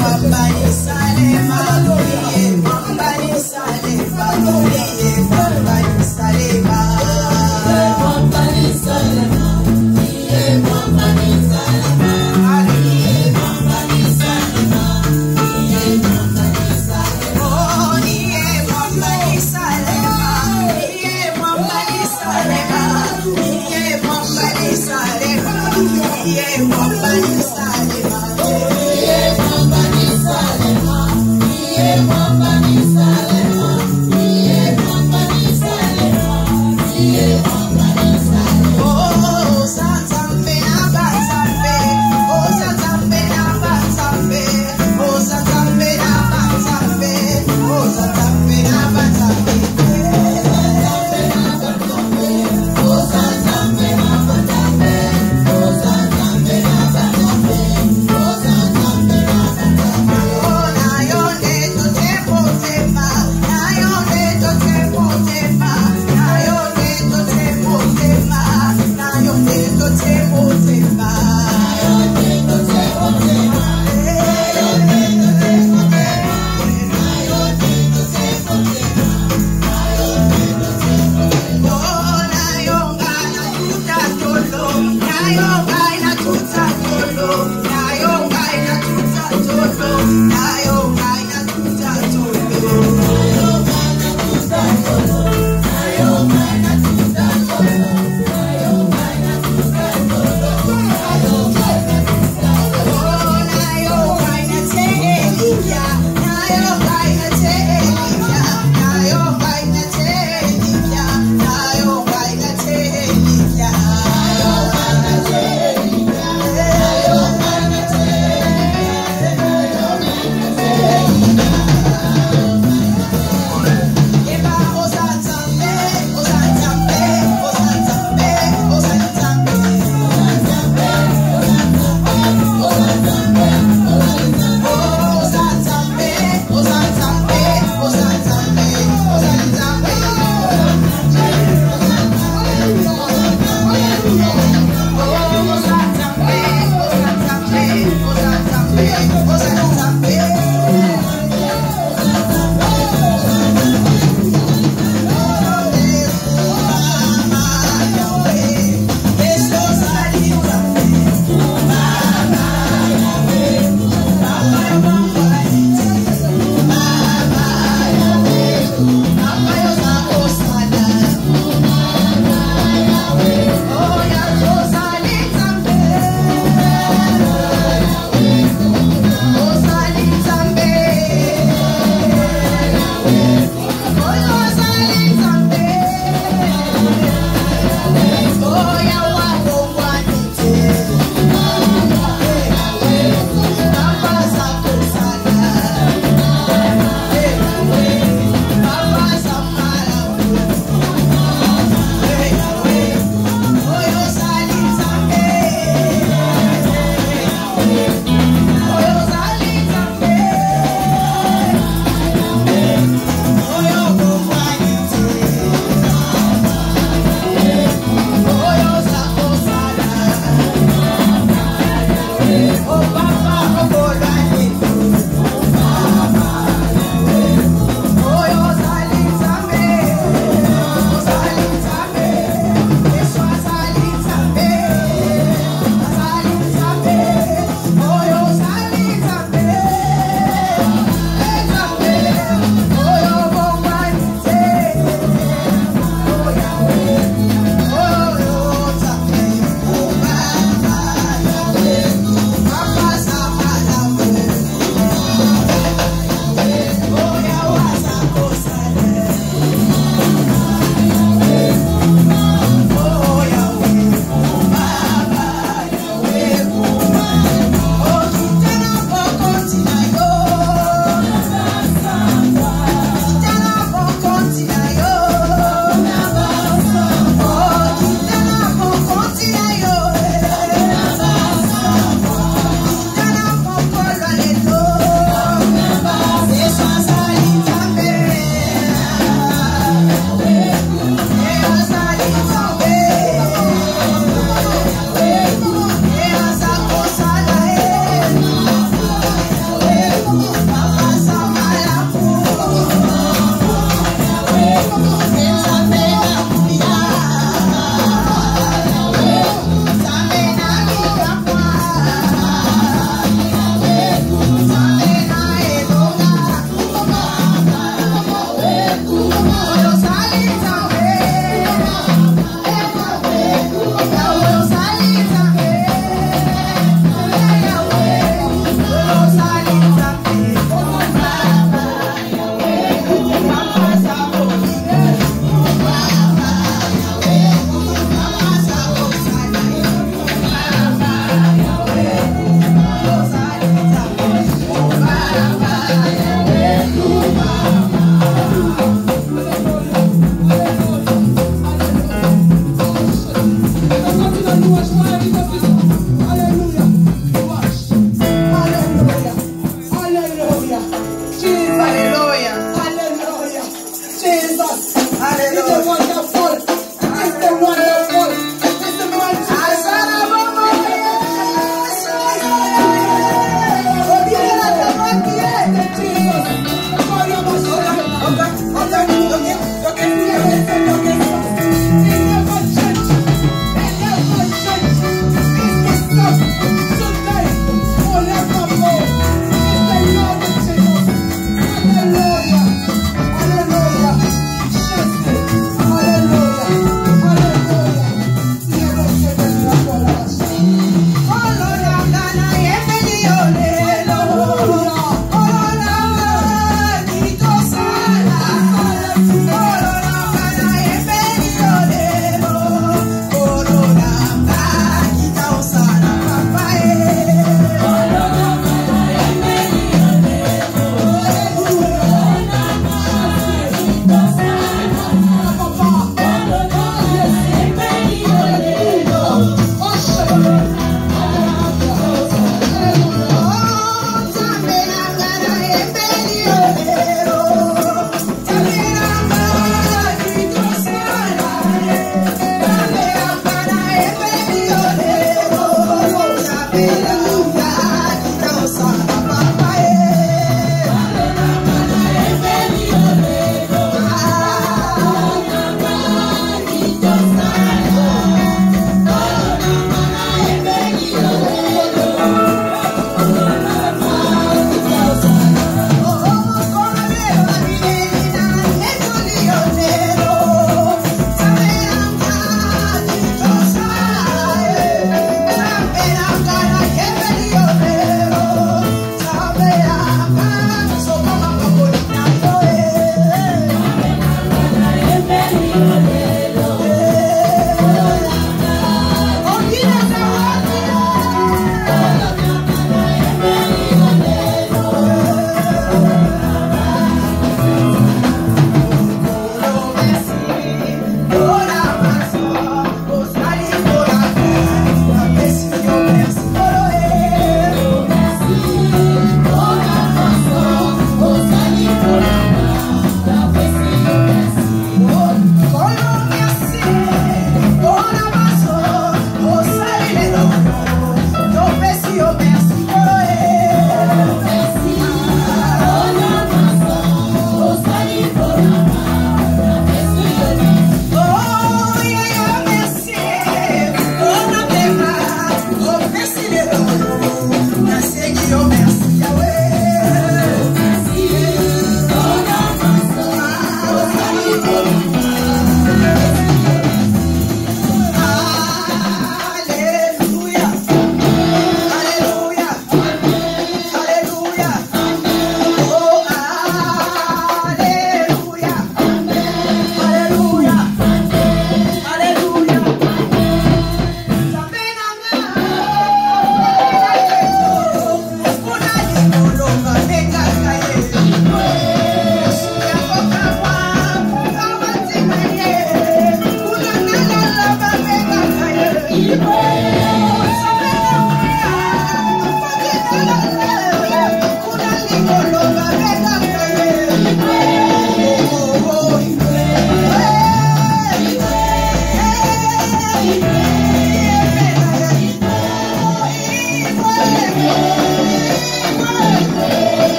Baba Isa. Thank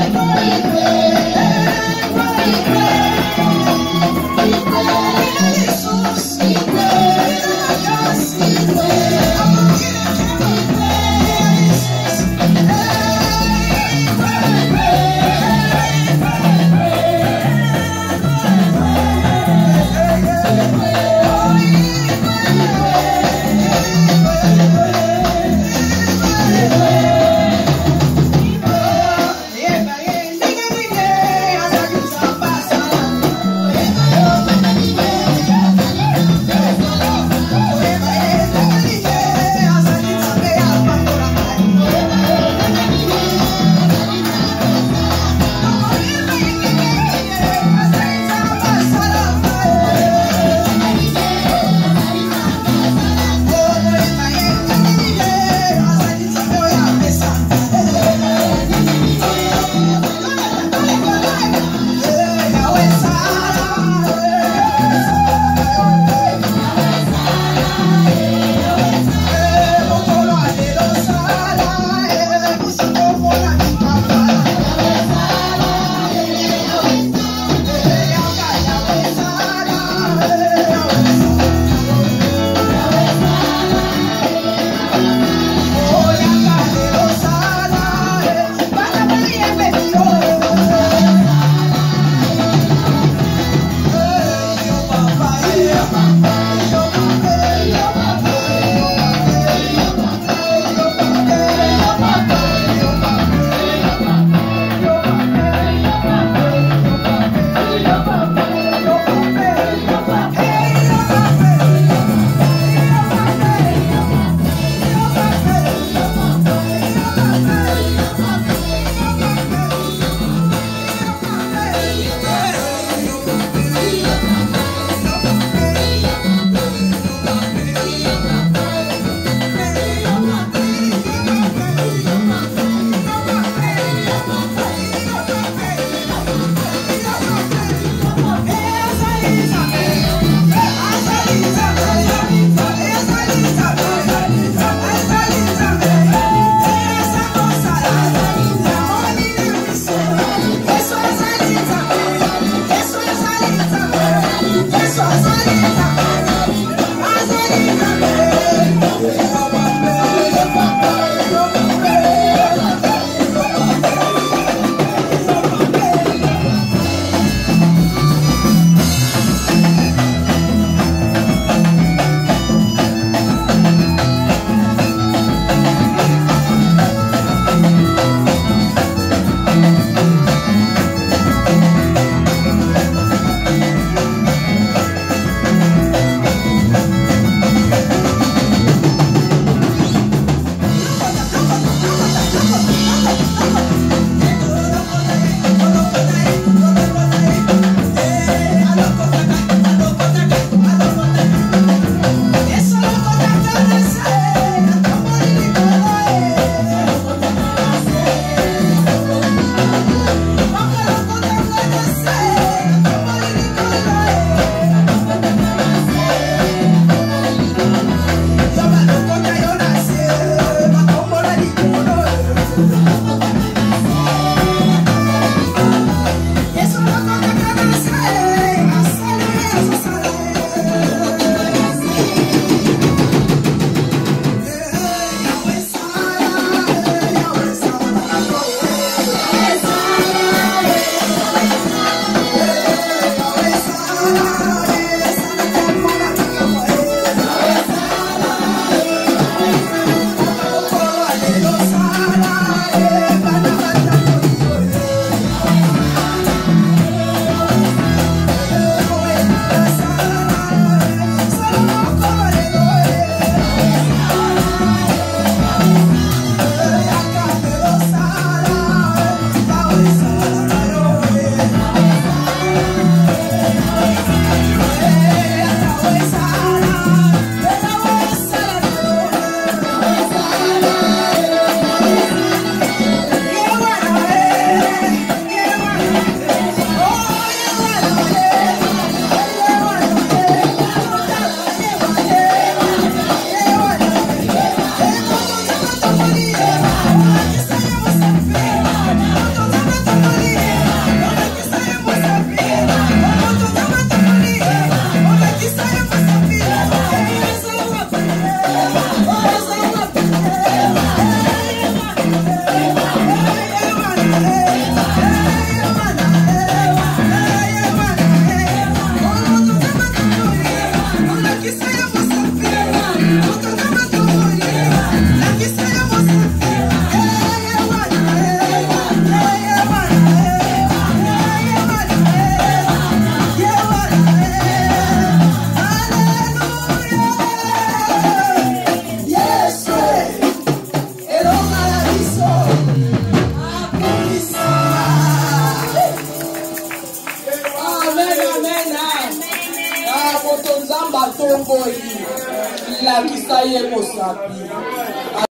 Thank you.